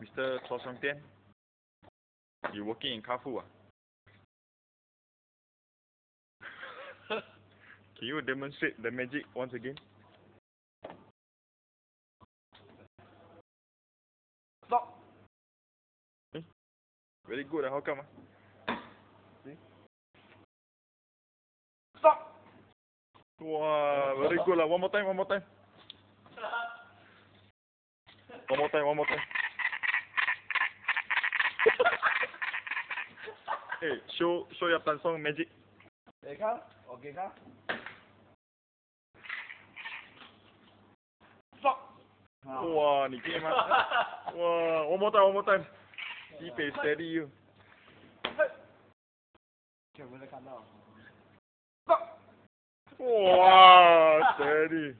Mr. Chua Song Tian, you working in Carrefour ah? Can you demonstrate the magic once again? Stop. Very good ah, how come ah? Stop. Wow, very good lah. One more time, one more time. One more time, one more time. hey, show show your Tan Song magic. Để khác. Ok khác. Stop. À. Wow, 你可以吗？哇，one more time, one more time. Keep it steady you. 有没有看到？ Wow, steady.